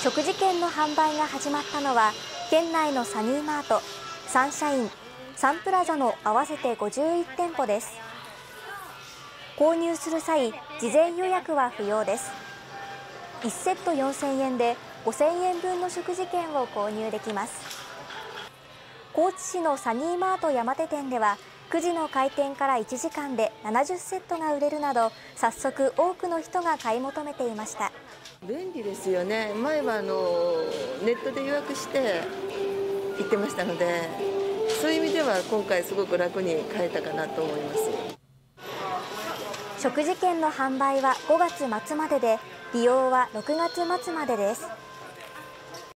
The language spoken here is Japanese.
食事券の販売が始まったのは県内のサニーマート、サンシャイン、サンプラザの合わせて51店舗です。購入する際、事前予約は不要です。1セット4000円で5000円分の食事券を購入できます。高知市のサニーマート山手店では9時の開店から1時間で70セットが売れるなど早速多くの人が買い求めていました。便利ですよね。前はあのネットで予約して行ってましたのでそういう意味では今回すごく楽に買えたかなと思います。食事券の販売は5月末までで利用は6月末までです